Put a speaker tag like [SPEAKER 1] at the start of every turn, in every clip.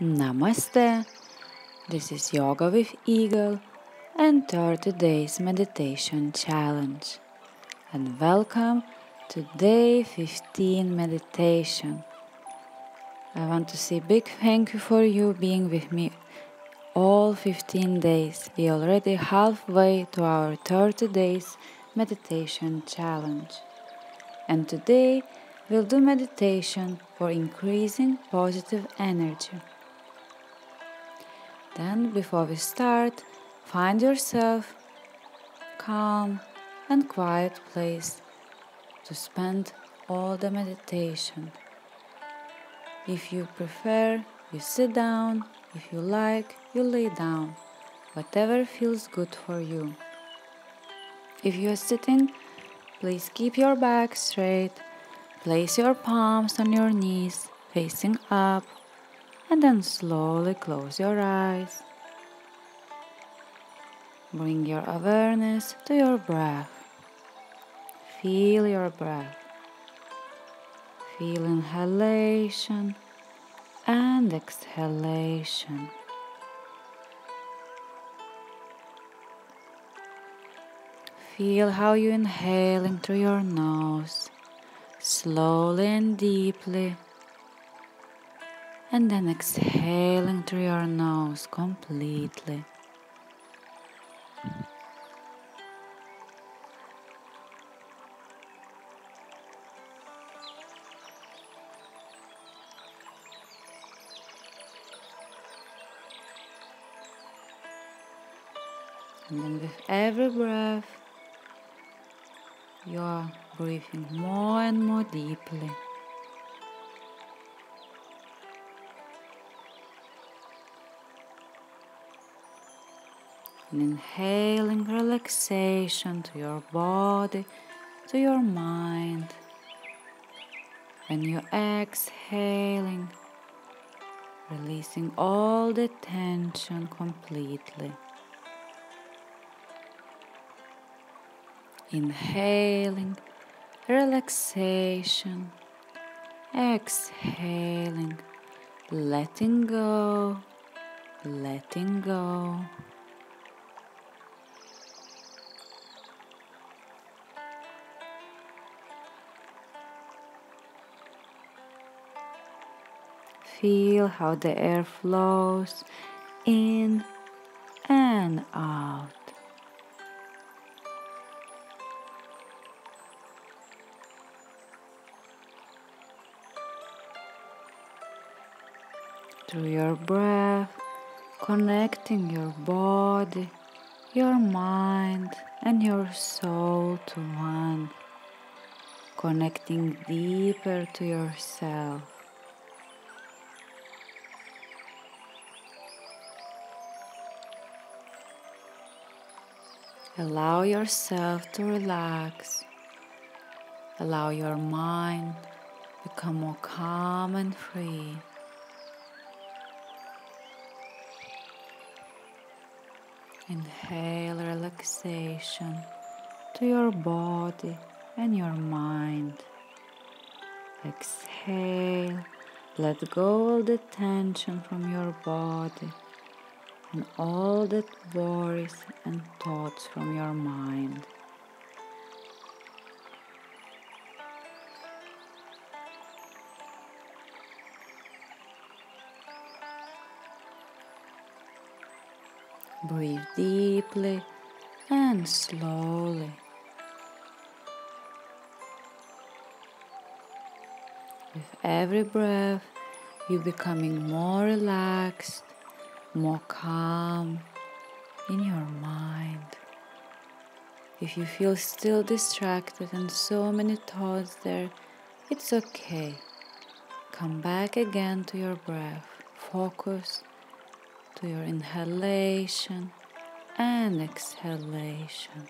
[SPEAKER 1] Namaste. This is Yoga with Eagle and 30 Days Meditation Challenge. And welcome to day 15 meditation. I want to say big thank you for you being with me all 15 days. We already halfway to our 30 days meditation challenge. And today we'll do meditation for increasing positive energy. Then before we start, find yourself calm and quiet place to spend all the meditation. If you prefer, you sit down. If you like, you lay down. Whatever feels good for you. If you are sitting, please keep your back straight. Place your palms on your knees, facing up, and then slowly close your eyes. Bring your awareness to your breath. Feel your breath. Feel inhalation and exhalation. Feel how you inhaling through your nose, slowly and deeply, and then exhaling through your nose completely. And then with every breath, you are breathing more and more deeply. And inhaling relaxation to your body, to your mind. When you exhaling, releasing all the tension completely. Inhaling, relaxation. Exhaling, letting go, letting go. Feel how the air flows in and out. through your breath, connecting your body, your mind, and your soul to one, connecting deeper to yourself. Allow yourself to relax. Allow your mind become more calm and free. Inhale relaxation to your body and your mind. Exhale, let go all the tension from your body and all the worries and thoughts from your mind. Breathe deeply and slowly. With every breath, you're becoming more relaxed, more calm in your mind. If you feel still distracted and so many thoughts there, it's okay. Come back again to your breath. Focus to your inhalation and exhalation.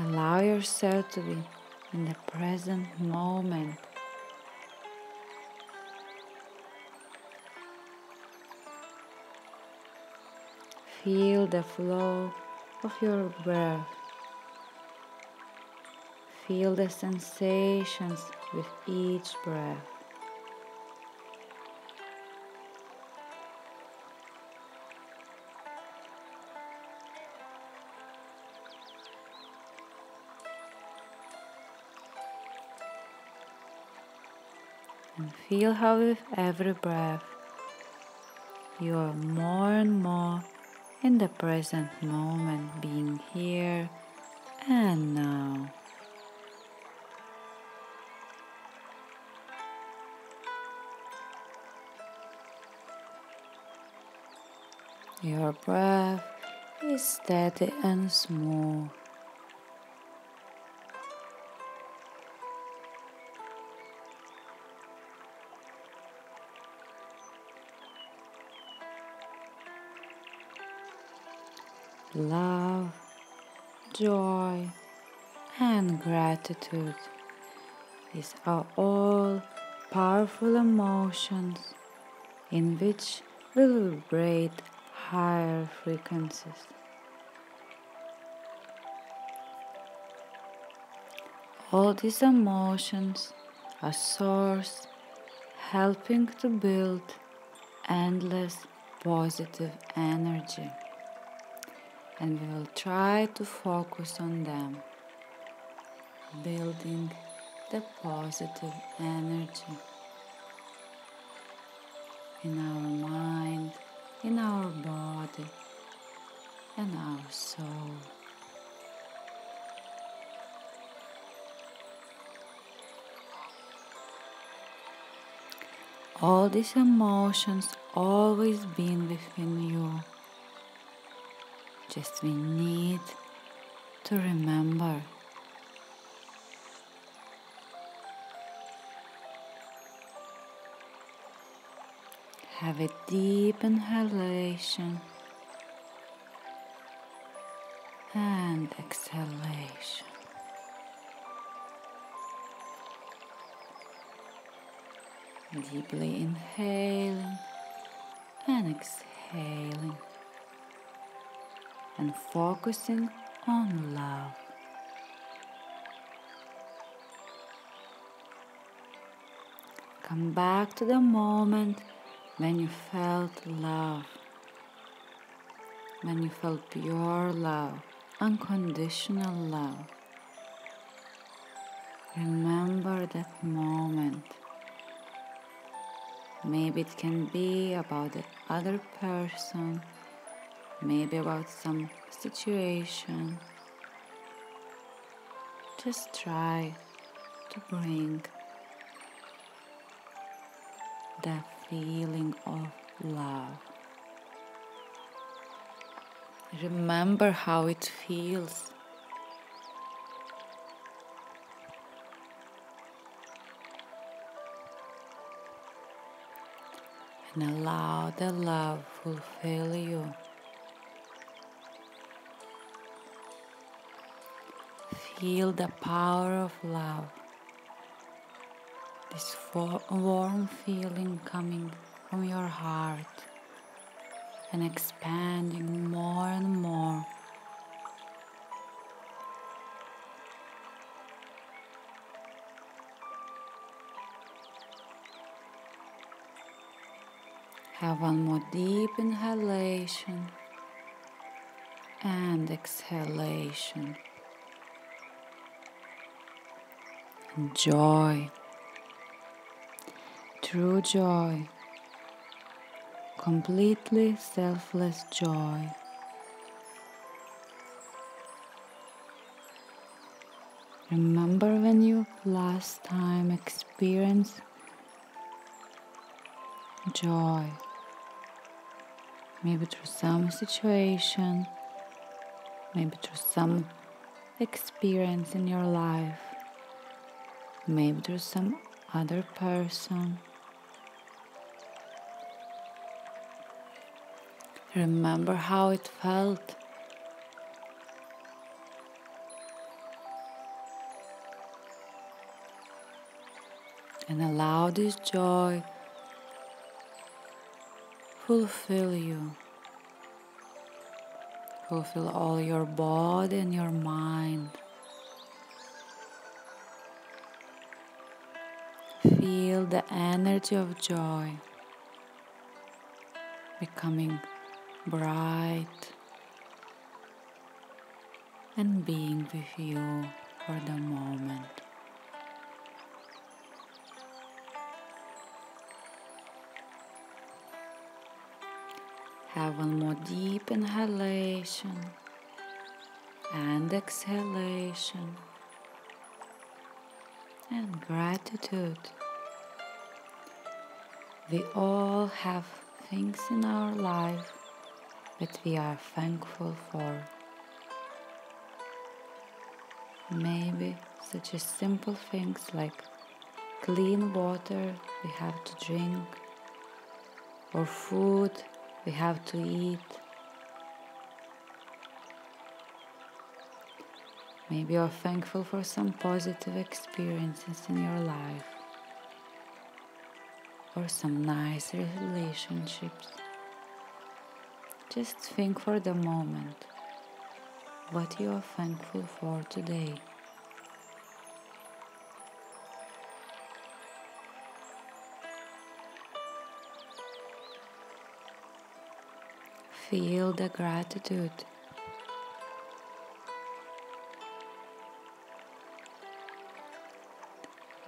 [SPEAKER 1] Allow yourself to be in the present moment. Feel the flow of your breath. Feel the sensations with each breath. And feel how, with every breath, you are more and more in the present moment, being here and now. Your breath is steady and smooth. Love, joy, and gratitude. These are all powerful emotions in which we vibrate higher frequencies. All these emotions are source helping to build endless positive energy. And we will try to focus on them, building the positive energy in our mind in our body and our soul. All these emotions always been within you. Just we need to remember Have a deep inhalation and exhalation. Deeply inhaling and exhaling and focusing on love. Come back to the moment when you felt love, when you felt pure love, unconditional love. Remember that moment. Maybe it can be about the other person, maybe about some situation. Just try to bring that feeling of love. Remember how it feels. And allow the love to fulfill you. Feel the power of love this warm feeling coming from your heart and expanding more and more. Have one more deep inhalation and exhalation. Enjoy true joy, completely selfless joy. Remember when you last time experienced joy, maybe through some situation, maybe through some experience in your life, maybe there's some other person. Remember how it felt. And allow this joy fulfill you. Fulfill all your body and your mind. Feel the energy of joy becoming bright and being with you for the moment. Have one more deep inhalation and exhalation and gratitude. We all have things in our life that we are thankful for. Maybe such as simple things like clean water we have to drink or food we have to eat. Maybe you're thankful for some positive experiences in your life or some nice relationships. Just think for the moment what you are thankful for today. Feel the gratitude.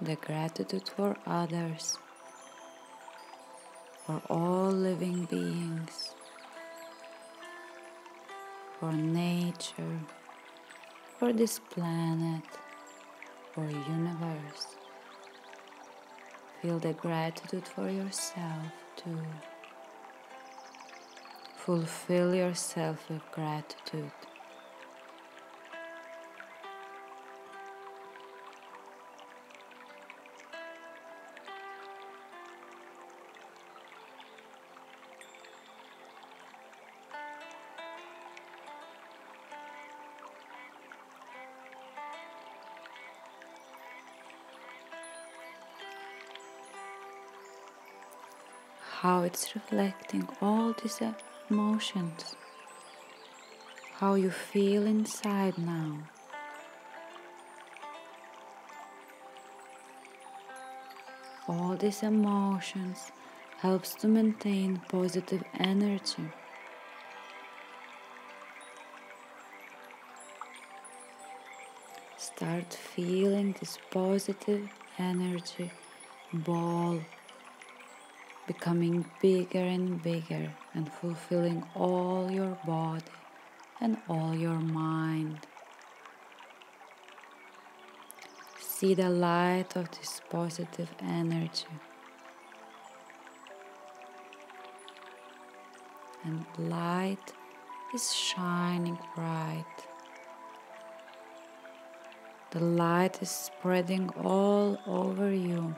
[SPEAKER 1] The gratitude for others, for all living beings, for nature, for this planet, for universe. Feel the gratitude for yourself too. Fulfill yourself with gratitude. How it's reflecting all these emotions, how you feel inside now. All these emotions helps to maintain positive energy. Start feeling this positive energy ball becoming bigger and bigger and fulfilling all your body and all your mind. See the light of this positive energy. And light is shining bright. The light is spreading all over you.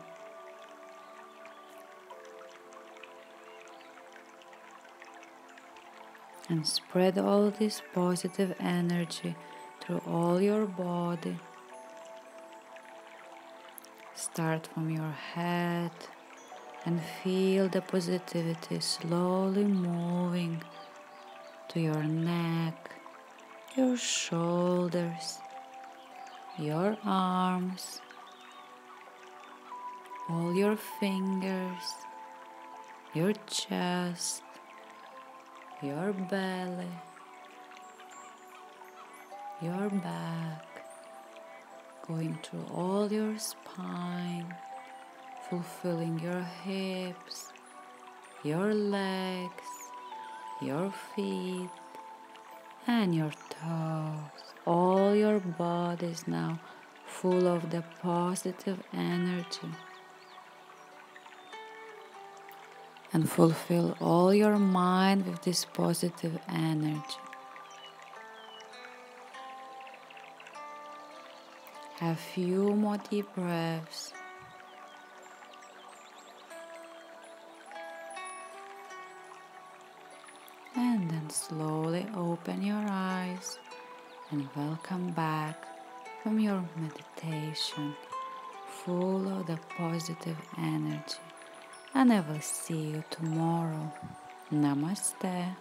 [SPEAKER 1] And spread all this positive energy through all your body. Start from your head and feel the positivity slowly moving to your neck, your shoulders, your arms, all your fingers, your chest, your belly, your back, going through all your spine, fulfilling your hips, your legs, your feet, and your toes. All your body is now full of the positive energy. And fulfill all your mind with this positive energy. Have few more deep breaths. And then slowly open your eyes and welcome back from your meditation full of the positive energy and I will see you tomorrow. Namaste.